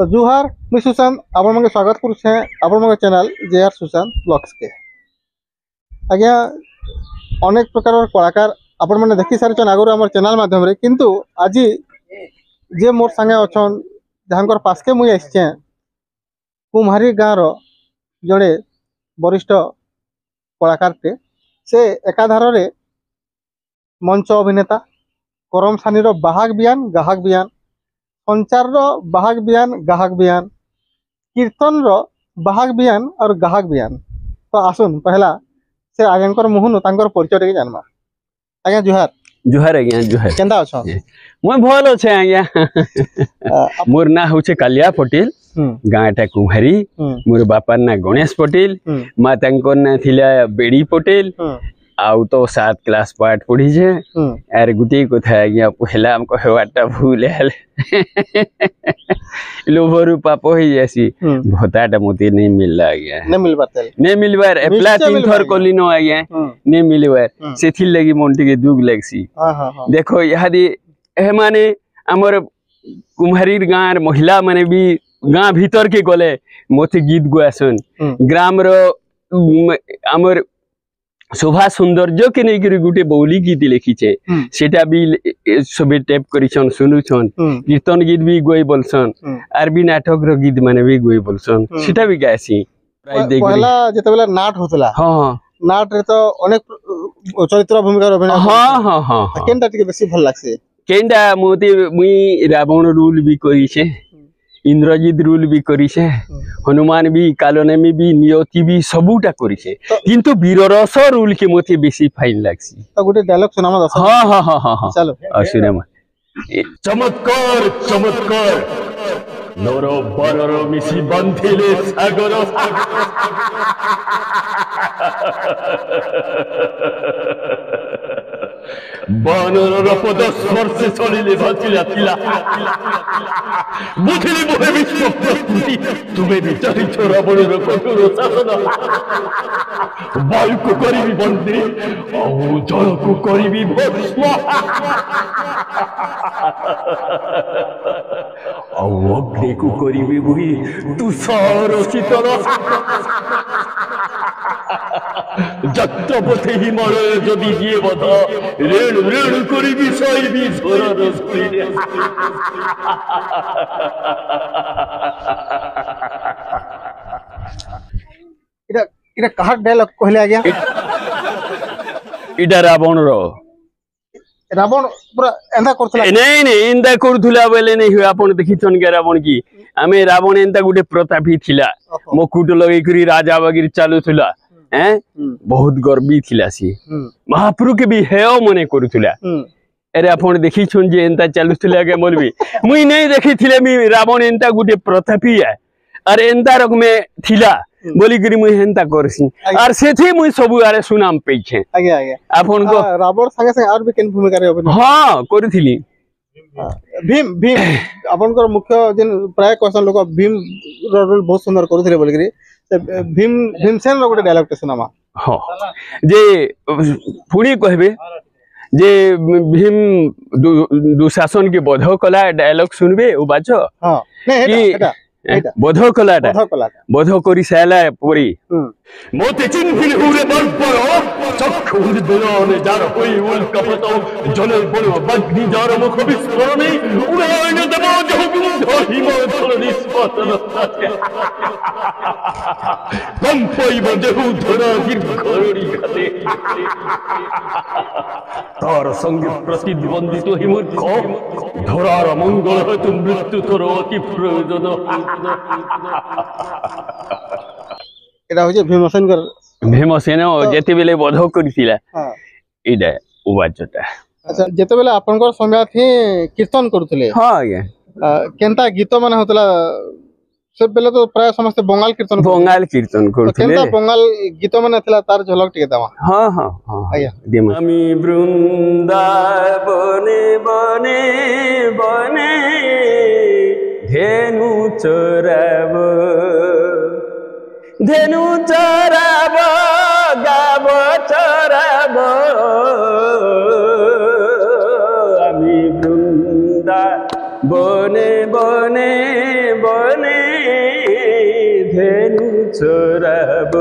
तो जुहार मी सुशांत आपण मग स्वागत करू छे आपण मग चॅनल जे आर सुशांत আজ্ঞা, অনেক প্রকার কলাকার আপনার মানে দেখি সারিছেন আগর আমার চ্যানেল মাধ্যমে, কিন্তু আজি যে মোর সাঙ্গে অছন, যাহাঙ্কর পাশকে মুই আসছে কুমারি গাঁর জনে বরিষ্ঠ কলাকারটে সে একাধারে মঞ্চ অভিনেতা করমসানির বাহাক বিয়ান, গাহাক বিয়ান संचार रहाग बयान ग्राहक बयान। कीर्तन रहाग बयान और ग्राहक बयान। तो आसन पहला से आज्ञा मुहन परिचय टे जानमा आज्ञा जुहार। जुहार आज्ञा जुहार। के मुई भल अच्छे आज्ञा। मोर ना हूँ कालिया पटेल। हम्म। गाँटा कुहारी हम्म। मोर बापार ना गणेश पटेल। हम्म। माता बेड़ी पटेल। ଆଉ ତ ସାତ କ୍ଲାସ ପାଠ ପଢିଛେ ହୁଁ ଆର ଗୋଟିଏ କଥା ଆଜ୍ଞା ପହେଲା ଆମ କହିବାଟା ଭୁଲ ହେଲେ ଲୋଭରୁ ପାପ ହେଇଯାସି ହୁଁ ଭତ୍ତାଟା ମତେ ନେଇ ମିଲଲା ଆଜ୍ଞା ନେ ମିଲବାର ତାହେଲେ ନେଇ ମିଲବାର ଏପ୍ଲା ନିଶ୍ଚୟ ତିନ ମିଲବା ଥର ଆଜ୍ଞା। କଲି ନ ଆଜ୍ଞା ହୁଁ ନେଇ ମିଲବାର ହୁଁ। ସେଥିର ଲାଗି ମନ ଟିକେ ଦୁଃଖ ଲାଗସି ହଁ ହଁ ହଁ ଦେଖ ଇହାଦେ ଏମାନେ ଆମର କୁମ୍ହାରୀର ଗାଁର ମହିଳା ମାନେ ବି ଗାଁ ଭିତରକେ ଗଲେ ମତେ ଗୀତ ଗୁଆସନ୍ ହୁଁ ଗ୍ରାମର ଉম, ଆମର ଶୋଭା ସୌନ୍ଦର୍ଯ୍ୟକେ ନେଇକରି ଗୋଟେ ବୌଲି ଗୀତ ଲେଖିଛେ ହୁଁ ସେଟା ବି ଏ- ଏ ସବେ ଟେପ୍ କରିଛନ୍ ଶୁଣୁଛନ୍ ହୁଁ କୀର୍ତ୍ତନ ଗୀତ ବି ଗୋଇ ବୋଲସନ୍ ହୁଁ ଆର୍ ବି ନାଟକର ଗୀତ ମାନେ ବି ଗୋଇ ବୋଲସନ୍ ହୁଁ। ସେଟା ବି ଗାଏସି ପ୍ରାଇଜ୍ ଦେଇକରି। ପହଲା ଯେତେବେଳେ ନାଟ ହଉଥିଲା ହଁ ନାଟରେ ତ ଅନେକ ଅ, ଚରିତ୍ର ଭୂମିକାର ଅଭିନୟ ହଁ କରିଥିଲେ। ହଁ ହଁ ଆଉ ହଁ ইন্দ্রজিৎ রুল বি করেছে হনুমান বি কালনেমী বি নিয়তি বি সবুটা করেছে। কিন্তু বীররস রুল কে মতে বেশি ফাইন লাগছি। গোটে ডায়লগ শোনামা হ্যাঁ হ্যাঁ হ্যাঁ হ্যাঁ চলো। শুনামা। চমৎকার চমৎকার। নর বরর মিশি বন্ধিলে সাগর সাগর। ବାନ୍ଧିଲେ ସାଗର ବାନରର ପଦ ସ୍ପର୍ଶେ ଚଳିଲେ ଭାସିଲା ଥିଲା ବୁଝିଲି ମୋহে ବିଶ୍ୱ ପ୍ରକୃତି ତୁମେ ବିଚାରିଛ ରାବଣର କଠୋର ଶାସନ ବାୟୁକୁ କରିବି ବନ୍ଦୀ ଆଉ ଜଳକୁ କରିବି ଭସ୍ମ ଆଉ ଅଗ୍ନିକୁ କରିବି ବୁହି ତୁଷାର ଶୀତଳ ଯାତ୍ରାପଥେ ହିମାଳୟ ଯଦି ଯିଏ ବଧ ରେଣୁ ରେଣୁ କରିବି ସଇବି ଝୋରର ଶୁଣିଲେ এটা এটা কাহার ডায়লগ কহিলে আজ্ঞা ଇଟା ରାବଣର রাবণ পুরা এন্তা করছিল ନାଇଁ ନାଇଁ ଏନ୍ତା କରୁଥିଲା ବେଲେ ନାଇଁ ହୁଏ ଆପଣ ଦେଖିଛନ୍ କେ ରାବଣ କି ଆମେ ରାବଣ ଏନ୍ତା ଗୋଟେ ପ୍ରତାପୀ ଥିଲା ମୁକୁଟ ଲଗେଇକରି ରାଜା ବାଗିରି ଚାଲୁଥିଲା হ্যাঁ বহুত গর্বী ছিলা সি মহাপ্রভুকে বি হেয় মনে করুথিলা আরে আপন দেখিছুন যে এন্তা চালুথিলা আগে বলবি মুই নাই দেখিছিলে মি রাবণ এন্তা গুটে প্রতাপিয়া আর এন্তা রকমে থিলা বলিকি মুই হেন্তা করছি আর সেথি মুই সবু আরে সুনাম পেইছে আগে আগে আপন কো রাবণ সঙ্গে সঙ্গে আর বি কেন ভূমিকা রে হ্যাঁ করিছিলি ভীম ভীম আপনকৰ মুখ্য যেন প্ৰায় কৈছন লোক ভীম ৰোল বহুত সুন্দৰ কৰিছিলে বলিকি ବୋଲିକିରି ସେ ଭୀମ ଭୀମସେନ ର ଗୋଟେ ଡାଇଲଗଟେ ଶୁଣାମା ହଁ ଯେ ପୁଣି କହିବେ ଯେ ଭୀମ ଦୁ- ଦୁଶାସନକେ ବଧ କଲା ଡାୟଲଗ ଶୁଣିବେ ଓ ବାଚ ହଁ ନାଇଁ କି ଏଟା ଏଟା ବଧ କଲାଟା ବଧ କଲାଟା ବଧ କରି ସାରିଲା ପରେ ହୁଁ মোতে চিনফিল হুরে বর্বর চক্ষুর বেলনে যার হই উল্কাপত জলের বড় বাগ্নি যার মুখ বিস্ফোরণে উড়াইন অভিমন্ত্রণ স্পতন গম্পইব দেহুধর দীর্ঘরিঘাতে তার সঙ্গে প্রতিদ্বন্দ্বিত হিমূর্খ ধরার মঙ্গল হয়তো মৃত্যু তোর অতি প্রয়োজন এটা হচ্ছে ভীমসেনকর ভীমসেন যেতবেলে বধ করিছিলা এটা উবাচটা আচ্ছা যেতবেলে আপনার সঙ্গে কীর্তন করুলে হ্যাঁ আজ্ঞা କେନ୍ତା ଗୀତ ମାନେ ହଉଥିଲା ସେବେଲେ ତ ପ୍ରାୟ ସମସ୍ତେ ବଙ୍ଗାଲ କୀର୍ତ୍ତନ କରୁଥିଲେ। ବଙ୍ଗାଲ କୀର୍ତ୍ତନ ତ କରୁଥିଲେ କେନ୍ତା ବଙ୍ଗାଲ ଗୀତ ମାନେ ଥିଲା ତାର ଝଲକ ଟିକେ ଦେମା ହଁ ହଁ ହଁ ଆଜ୍ଞା ଦେମା। আমি বৃন্দাবনে বনে বনে ধেনু চরাব ধেনু চরাব গাব চরাব বৃন্দা বনে বনে ধেনু চোরাব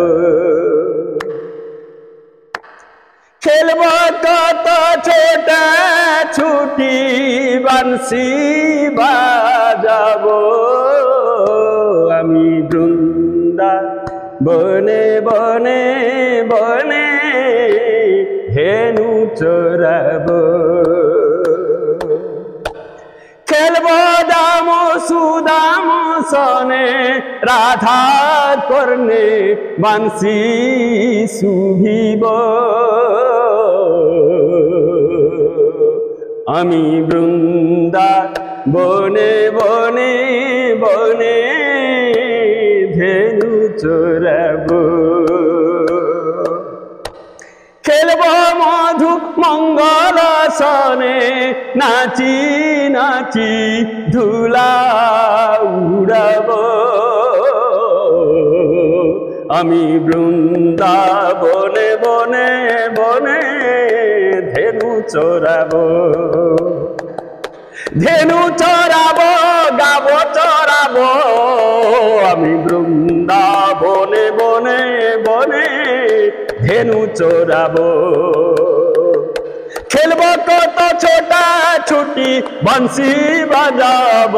খেলব কত ছোটা ছুটি, বানসি বাজাব। আমি বৃন্দা বনে বনে বনে হেনু চোরাব খেলব দাম সুদাম সনে রাধা করনে বানসি শুভিব আমি বৃন্দা বনে বনে বনে সনে নাচি নাচি ধুলা উড়াব। আমি বৃন্দাবনে, বনে বনে ধেনু চোরাব ধেনু চরাব গাব চরাব আমি বৃন্দাবনে, বনে বনে ধেনু চোরাব খেলব কত ছোটা ছুটি বংশী বাজাব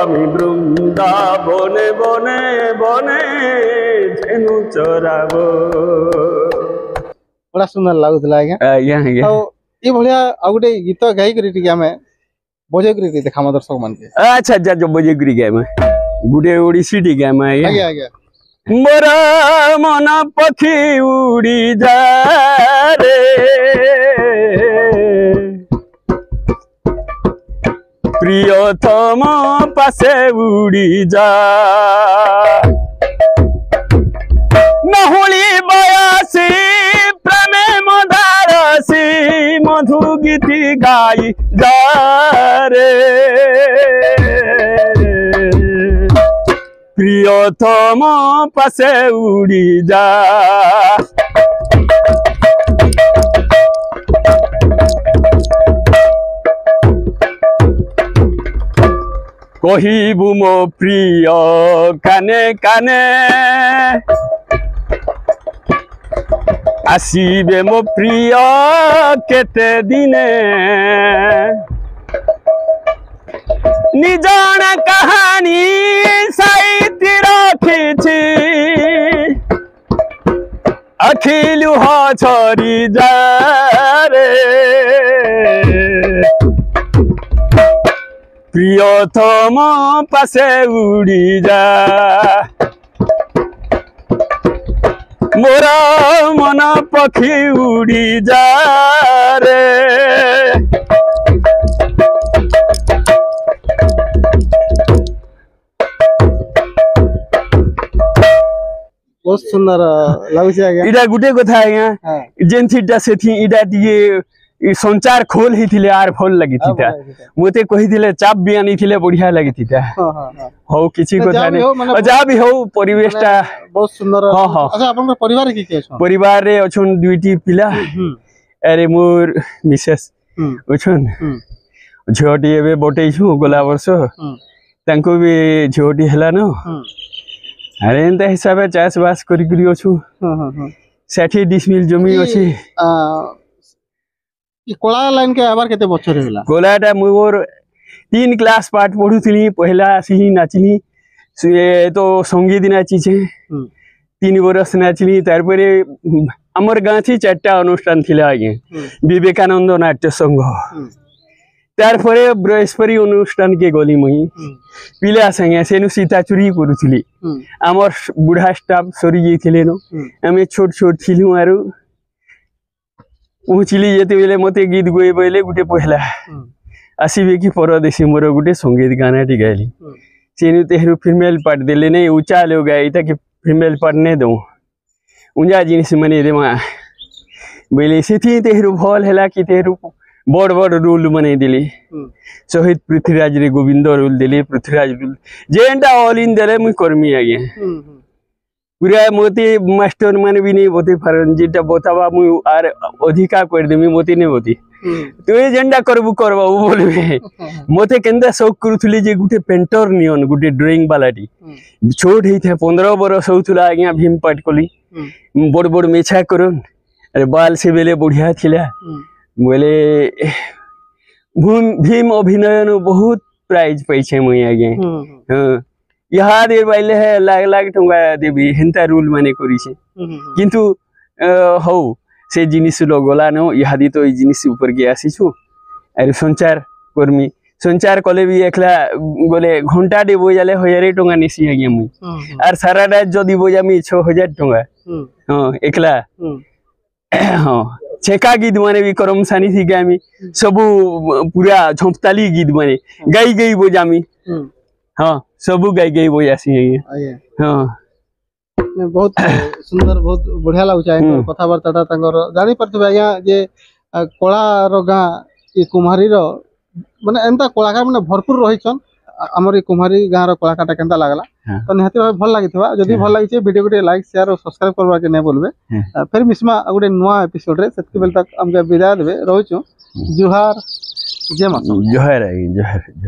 আমি বৃন্দাবনে বনে বনে ধেনু চোরাব ବଢିଆ ସୁନ୍ଦର ଲାଗୁଥିଲା ଆଜ୍ଞା ଆଜ୍ଞା ଆଜ୍ଞା ଆଉ ଏଇ ଭଳିଆ ଆଉ ଗୋଟେ ଗୀତ ଗାଇକରି ଟିକେ ଆମେ ବଜେଇକରି ଟିକେ ଦେଖାମ ଦର୍ଶକ ମାନକେ ଆଚ୍ଛା ଆଚ୍ଛା ଯୋ ବଜେଇକରି ଗାଇମା ଗୁଟେ ଓଡ଼ିଶୀ ଟି ଗାଇମା ଆଜ୍ଞା ଆଜ୍ଞା ଆଜ୍ଞା ମୋର ମନ ପକ୍ଷୀ ଉଡ଼ି ଯା ରେ প্রিয়তম পাশে উড়ি যা। নহলি বয়াসী, প্রেমে মদারসী মধু গীতি গাই যা রে। প্রিয়তম পাশে উড়ি যা। কহিবু মো প্রিয় কানে কানে। আসিবে মো প্রিয় কেতে দিনে। নিজন কাহানি সাইতি রখিছি। আখিলু হছরি যারে প্রিয়তম পাশে উড়ি যা মোর মন পাখি উড়ি যা রে बहुत सुंदर लगुच इटा गुटे कथा आज्ञा हाँ। जेन थी से इटा टिके ଇ ସଞ୍ଚାର ଖୋଲ ହେଇଥିଲେ ଆର୍ ଭଲ ଲାଗିଥିତା ଆଉ ଭଲ ମତେ କହିଥିଲେ ଚାପ ବି ଆଣିଥିଲେ ବଢିଆ ଲାଗିଥିତା ହଁ ହଁ ହଁ ହଉ କିଛି ନା, କଥା ଯାହା ବି ନାହିଁ। ହଉ, ମାନେ ଆଉ ଯାହା ବି ହଉ ପରିବେଶ ଟା ବହୁତ ସୁନ୍ଦର। ହଁ, ହଁ। ଆଚ୍ଛା ଆପଣଙ୍କ ପରିବାର କିଏ କିଏ ଅଛନ୍ତି ପରିବାରରେ ଅଛନ୍ ଦୁଇଟି ପିଲା। ହୁଁ ଆରେ ମୋର ମିସେସ୍ ହୁଁ। ଅଛନ୍। ହୁଁ। ଝିଅଟି ଏବେ ବଟେଇଛୁ ଗଲା ବର୍ଷ। ହୁଁ। কলা লাইনকে আবার কেতে বছর হলা কলাটা মুই মোর তিন ক্লাস পাঠ পড়ুছিলি পহিলা আসিলি নাচিলি সে তো সংগীত নাচিছে তিন বরস নাচিলি তারপরে আমার গাঁছি চারটা অনুষ্ঠান ছিল আগে বিবেকানন্দ নাট্য সংঘ। তারপরে বৃহস্পতি অনুষ্ঠানকে গলি মুই। পিলা সঙ্গে সেনু সীতা চুরি করুছিলি। আমার বুড়া স্টাফ সরি যাইছিলেন আমি ছোট ছোট ছিলু আর। पहुँचली जो मत गीत गए बोले गोटे पहला आसबे कि परदेश मोर गोटे संगीत गाना टी गाली चेनु तेहरु फिमेल पार्ट दे नहीं उचा लो गाई ताकि फिमेल पार्ट नहीं दू ऊंजा जिनस मन देमा बोले से तेहरू भल है कि तेहरू बड़ बड़ रोल मन दे शहीद पृथ्वीराज रे गोविंद रोल दे पृथ्वीराज रोल जेनटा अल इन देले मुझ करमी आज्ञा পুরা মতি মাস্টর মানে বি নেই বতি পারেন যেটা বতাবা মুই আর অধিকা করে দেবি মতি নেই বতি তুই যেটা করবু করবাবু বলবে। মতে কেনতা শখ করুলি যে গোটে পেন্টর নিয়ন গোটে ড্রয়িং বালাটি। ছোট হইতে পনেরো বরষ হউলা আজ্ঞা ভীম পাঠ কলি। বড় বড় মেছা করুন। আরে বাল সে বেলে বঢ়িয়া ছিলা বলে ভীম অভিনয়ন বহুত প্রাইজ পাইছে মুই আজ্ঞা। হ্যাঁ। ইহা দের বাইলে হে লাখ লাখ টঙ্কা দেবি হেন্তা রুল মানে করিছে কিন্তু হও সেই জিনিস গলা নো ইহাদি তো এই জিনিস উপর গিয়ে আসিছু আর সঞ্চার কর্মী সঞ্চার কলে বি একলা বলে ঘন্টা ডে বইজালে হাজার টঙ্কা নিছি আজ্ঞা মুই আর সারা রাত যদি বইজামি ছ হাজার টঙ্কা হ্যাঁ একলা হ্যাঁ छेका गीत माने भी करम सानी थी गया सबू पूरा झोंपताली गीत माने गई गई बोजामी हाँ ସବୁ ଗାଇ ଗାଇ ବୋଜାସି ଆଜ୍ଞା ଆଜ୍ଞା ହଁ ନାଇଁ, ବହୁତ ସୁନ୍ଦର ବହୁତ ବଢିଆ ଲାଗୁଛି ଆଜ୍ଞା ହୁଁ। କଥାବାର୍ତ୍ତାଟା ତାଙ୍କର ଜାଣିପାରୁଥିବେ ଆଜ୍ଞା ଯେ ଆ, କଳାର ଗାଁ ଏ କୁମ୍ଭାରୀର ମାନେ ଏନ୍ତା କଳାକାର ମାନେ ଭରପୁର ରହିଛନ୍ ଆ- ଆମର ଏ କୁମ୍ଭାରୀ ଗାଁର କଳାକାରଟା କେନ୍ତା ଲାଗଲା ହଁ। ତ ନିହାତି ଭାବେ ଭଲ ଲାଗିଥିବା ଯଦି ଭଲ ଲାଗିଛି ଭିଡ଼ିଓ ଗୋଟେ ଲାଇକ୍ ସେୟାର ଆଉ ସବସ୍କ୍ରାଇବ କରବାକେ ନାଇଁ ବୋଲବେ ହୁଁ। ଆ, ଫେର ମିଶମା ଆଉ ଗୋଟେ ନୂଆ ଏପିସୋଡରେ ସେତିକି ବେଲେ ତକ ଆମକେ ବିଦାୟ ଦେବେ ରହୁଛୁ ଜୁହାର ଜୟ ମାତା ଜହାର ଆଜ୍ଞା ଜହାର ଜହାର